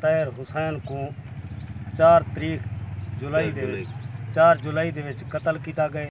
ਤੈਰ ਹੁਸੈਨ ਕੋ 4 ਤਰੀਕ ਜੁਲਾਈ ਦੇ ਵਿੱਚ 4 ਜੁਲਾਈ ਦੇ ਵਿੱਚ ਕਤਲ ਕੀਤਾ ਗਿਆ